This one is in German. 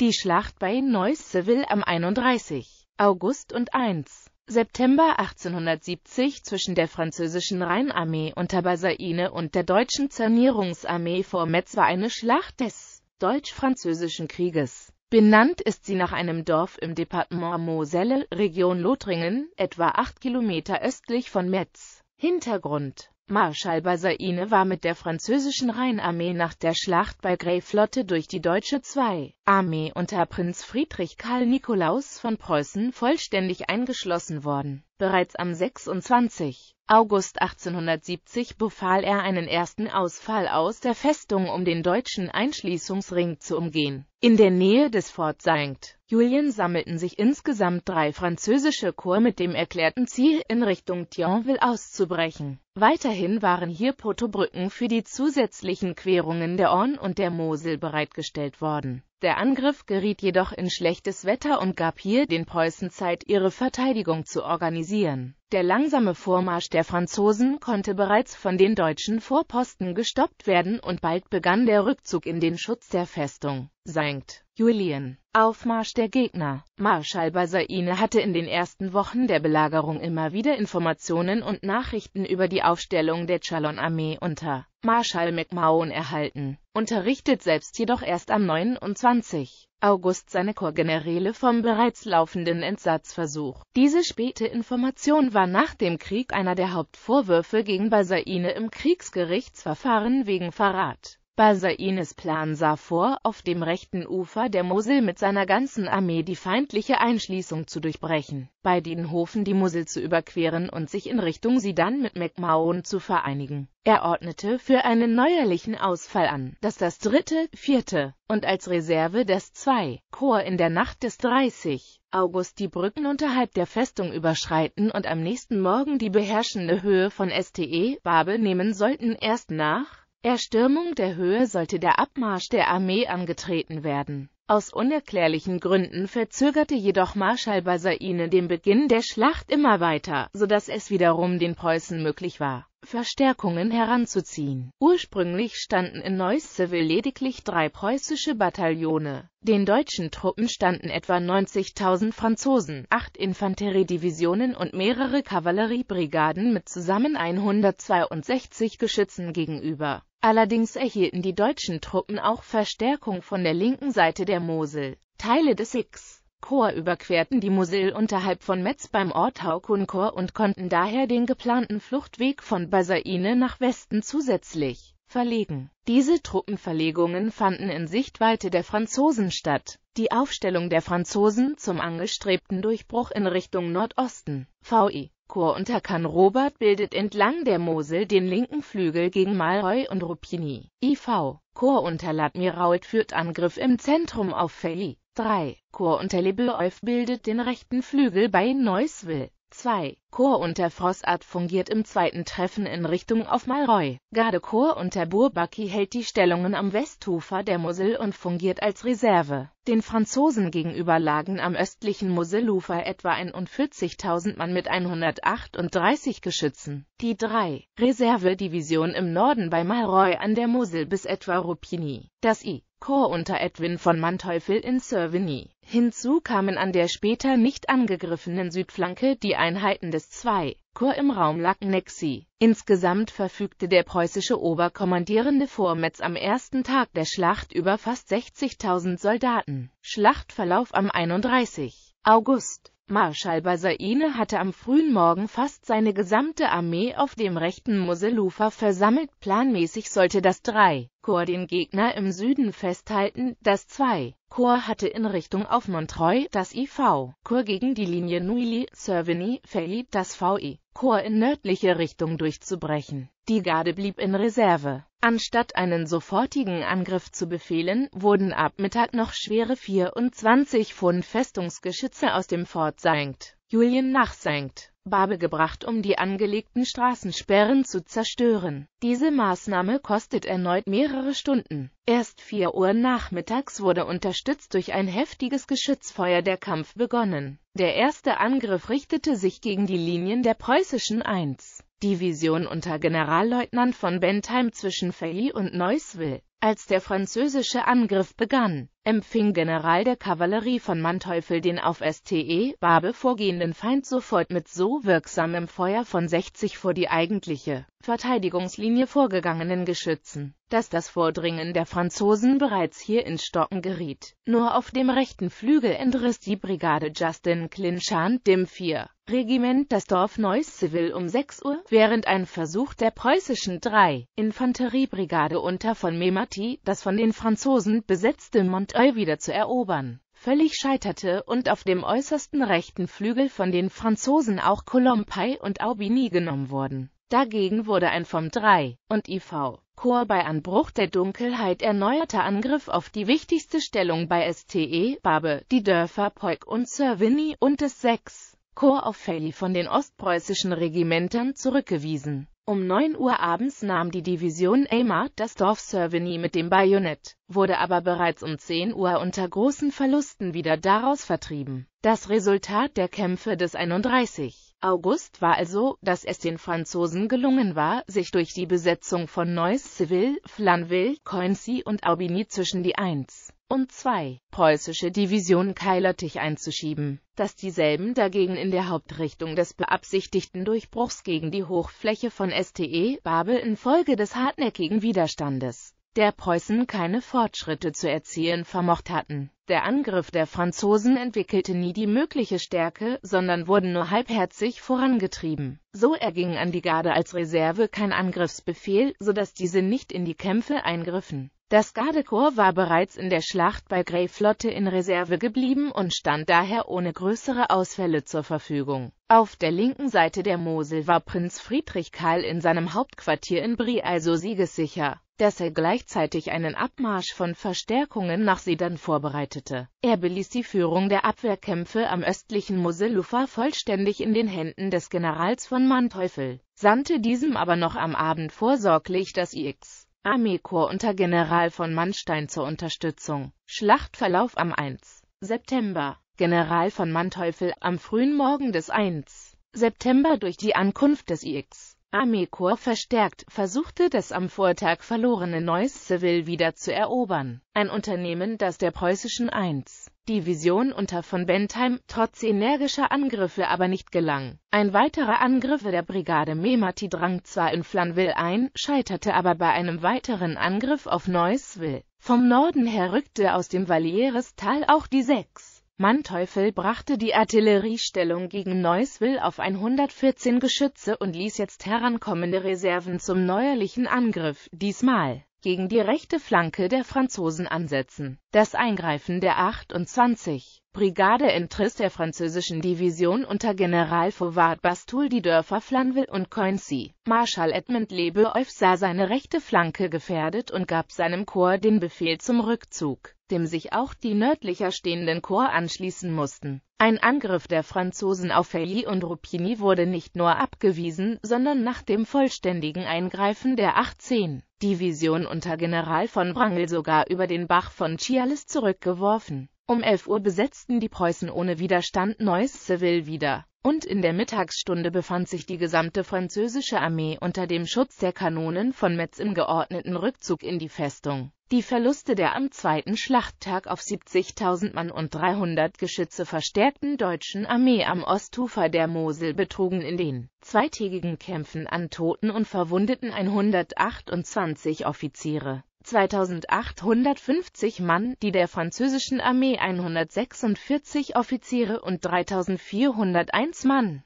Die Schlacht bei Neuss-Seville am 31. August und 1. September 1870 zwischen der französischen Rheinarmee unter Bazaine und der deutschen Zernierungsarmee vor Metz war eine Schlacht des Deutsch-Französischen Krieges. Benannt ist sie nach einem Dorf im Departement Moselle, Region Lothringen, etwa acht Kilometer östlich von Metz. Hintergrund Marschall Bazaine war mit der französischen Rheinarmee nach der Schlacht bei Grey-Flotte durch die deutsche 2. Armee unter Prinz Friedrich Karl Nikolaus von Preußen vollständig eingeschlossen worden. Bereits am 26. August 1870 befahl er einen ersten Ausfall aus der Festung, um den deutschen Einschließungsring zu umgehen. In der Nähe des Fort St. Julien sammelten sich insgesamt drei französische Korps mit dem erklärten Ziel, in Richtung Thionville auszubrechen. Weiterhin waren hier Protobrücken für die zusätzlichen Querungen der Orne und der Mosel bereitgestellt worden. Der Angriff geriet jedoch in schlechtes Wetter und gab hier den Preußen Zeit, ihre Verteidigung zu organisieren. Der langsame Vormarsch der Franzosen konnte bereits von den deutschen Vorposten gestoppt werden und bald begann der Rückzug in den Schutz der Festung. St. Julien Aufmarsch der Gegner Marschall Bazaine hatte in den ersten Wochen der Belagerung immer wieder Informationen und Nachrichten über die Aufstellung der Chalon-Armee unter Marschall McMahon erhalten, unterrichtet selbst jedoch erst am 29. August seine Korpsgeneräle vom bereits laufenden Entsatzversuch. Diese späte Information war nach dem Krieg einer der Hauptvorwürfe gegen Bazaine im Kriegsgerichtsverfahren wegen Verrat. Bazaines Plan sah vor, auf dem rechten Ufer der Mosel mit seiner ganzen Armee die feindliche Einschließung zu durchbrechen, bei Dienhofen die Mosel zu überqueren und sich in Richtung Sidan mit McMahon zu vereinigen. Er ordnete für einen neuerlichen Ausfall an, dass das dritte, vierte und als Reserve das 2. Korps in der Nacht des 30. August die Brücken unterhalb der Festung überschreiten und am nächsten Morgen die beherrschende Höhe von Ste Babe nehmen sollten. Erst nach Erstürmung der Höhe sollte der Abmarsch der Armee angetreten werden. Aus unerklärlichen Gründen verzögerte jedoch Marschall Bazaine den Beginn der Schlacht immer weiter, so dass es wiederum den Preußen möglich war, Verstärkungen heranzuziehen. Ursprünglich standen in Neuss-Seville lediglich drei preußische Bataillone. Den deutschen Truppen standen etwa 90.000 Franzosen, acht Infanteriedivisionen und mehrere Kavalleriebrigaden mit zusammen 162 Geschützen gegenüber. Allerdings erhielten die deutschen Truppen auch Verstärkung von der linken Seite der Mosel. Teile des X. Korps überquerten die Mosel unterhalb von Metz beim Ort Haucourt und konnten daher den geplanten Fluchtweg von Bazaine nach Westen zusätzlich verlegen. Diese Truppenverlegungen fanden in Sichtweite der Franzosen statt. Die Aufstellung der Franzosen zum angestrebten Durchbruch in Richtung Nordosten VI Korps unter Robert bildet entlang der Mosel den linken Flügel gegen Malroy und Rupigny. IV Korps unter Ladmirault führt Angriff im Zentrum auf Fely. 3. Korps unter Lebeuf bildet den rechten Flügel bei Neussville. 2. Korps unter Frossart fungiert im zweiten Treffen in Richtung auf Malroy. Gardekorps unter Bourbaki hält die Stellungen am Westufer der Mosel und fungiert als Reserve. Den Franzosen gegenüber lagen am östlichen Moselufer etwa 41.000 Mann mit 138 Geschützen. Die 3. Reservedivision im Norden bei Malroy an der Mosel bis etwa Rupigny. Das I. Korps unter Edwin von Manteuffel in Servigny. Hinzu kamen an der später nicht angegriffenen Südflanke die Einheiten des 2. Korps im Raum Lacknexy. Insgesamt verfügte der preußische Oberkommandierende Vormetz am ersten Tag der Schlacht über fast 60.000 Soldaten. Schlachtverlauf am 31. August Marschall Bazaine hatte am frühen Morgen fast seine gesamte Armee auf dem rechten Moselufer versammelt. Planmäßig sollte das 3. Korps den Gegner im Süden festhalten, das 2. Korps hatte in Richtung auf Montreuil, das IV. Korps gegen die Linie Neuilly-Cerveny-Fely, das VI. Korps in nördliche Richtung durchzubrechen. Die Garde blieb in Reserve. Anstatt einen sofortigen Angriff zu befehlen, wurden ab Mittag noch schwere 24 Pfund Festungsgeschütze aus dem Fort St. Julien nach St. Barbe gebracht, um die angelegten Straßensperren zu zerstören. Diese Maßnahme kostet erneut mehrere Stunden. Erst 4 Uhr nachmittags wurde unterstützt durch ein heftiges Geschützfeuer der Kampf begonnen. Der erste Angriff richtete sich gegen die Linien der preußischen 1. Division unter Generalleutnant von Bentheim zwischen Fely und Neussville. Als der französische Angriff begann, empfing General der Kavallerie von Manteuffel den auf Ste Barbe vorgehenden Feind sofort mit so wirksamem Feuer von 60 vor die eigentliche Verteidigungslinie vorgegangenen Geschützen, dass das Vordringen der Franzosen bereits hier ins Stocken geriet. Nur auf dem rechten Flügel entriss die Brigade Justin Clinchant dem 4. Regiment das Dorf Neuss-Civil um 6 Uhr, während ein Versuch der preußischen 3. Infanteriebrigade unter von Memati, das von den Franzosen besetzte Montreuil wieder zu erobern, völlig scheiterte und auf dem äußersten rechten Flügel von den Franzosen auch Colombey und Aubigny genommen wurden. Dagegen wurde ein vom 3. und IV. Korps bei Anbruch der Dunkelheit erneuerter Angriff auf die wichtigste Stellung bei Ste Barbe, die Dörfer Poik und Servigny und des 6. Korps auf Feli von den ostpreußischen Regimentern zurückgewiesen. Um 9 Uhr abends nahm die Division Aymar das Dorf Servigny mit dem Bajonett, wurde aber bereits um 10 Uhr unter großen Verlusten wieder daraus vertrieben. Das Resultat der Kämpfe des 31. August war also, dass es den Franzosen gelungen war, sich durch die Besetzung von Neuss-Civil, Flanville, Coincy und Aubigny zwischen die 1 und 2 preußische Division Keilertich einzuschieben, dass dieselben dagegen in der Hauptrichtung des beabsichtigten Durchbruchs gegen die Hochfläche von Ste Babel infolge des hartnäckigen Widerstandes der Preußen keine Fortschritte zu erzielen vermocht hatten. Der Angriff der Franzosen entwickelte nie die mögliche Stärke, sondern wurden nur halbherzig vorangetrieben. So erging an die Garde als Reserve kein Angriffsbefehl, so dass diese nicht in die Kämpfe eingriffen. Das Gardekorps war bereits in der Schlacht bei Grey-Flotte in Reserve geblieben und stand daher ohne größere Ausfälle zur Verfügung. Auf der linken Seite der Mosel war Prinz Friedrich Karl in seinem Hauptquartier in Brie also siegessicher dass er gleichzeitig einen Abmarsch von Verstärkungen nach Sedan vorbereitete. Er beließ die Führung der Abwehrkämpfe am östlichen Moselufer vollständig in den Händen des Generals von Manteuffel, sandte diesem aber noch am Abend vorsorglich das IX. Armeekorps unter General von Manstein zur Unterstützung. Schlachtverlauf am 1. September. General von Manteuffel am frühen Morgen des 1. September durch die Ankunft des IX. Armeekorps verstärkt, versuchte das am Vortag verlorene Neuss-Civil wieder zu erobern, ein Unternehmen, das der preußischen 1. Division unter von Bentheim trotz energischer Angriffe aber nicht gelang. Ein weiterer Angriff der Brigade Memati drang zwar in Flanville ein, scheiterte aber bei einem weiteren Angriff auf Neussville. Vom Norden her rückte aus dem Valieres-Tal auch die 6. Manteuffel brachte die Artilleriestellung gegen Neussville auf 114 Geschütze und ließ jetzt herankommende Reserven zum neuerlichen Angriff, diesmal gegen die rechte Flanke der Franzosen ansetzen. Das Eingreifen der 28. Brigade entriss der französischen Division unter General Fauvad Bastoul die Dörfer Flanville und Coincy. Marschall Edmund Lebeouf sah seine rechte Flanke gefährdet und gab seinem Korps den Befehl zum Rückzug, dem sich auch die nördlicher stehenden Korps anschließen mussten. Ein Angriff der Franzosen auf Ferly und Rupigny wurde nicht nur abgewiesen, sondern nach dem vollständigen Eingreifen der 18. Division unter General von Wrangel sogar über den Bach von Chialis zurückgeworfen um 11 Uhr besetzten die Preußen ohne Widerstand Neuss-Civil wieder, und in der Mittagsstunde befand sich die gesamte französische Armee unter dem Schutz der Kanonen von Metz im geordneten Rückzug in die Festung. Die Verluste der am zweiten Schlachttag auf 70.000 Mann und 300 Geschütze verstärkten deutschen Armee am Ostufer der Mosel betrugen in den zweitägigen Kämpfen an Toten und Verwundeten 128 Offiziere 2850 Mann, die der französischen Armee 146 Offiziere und 3401 Mann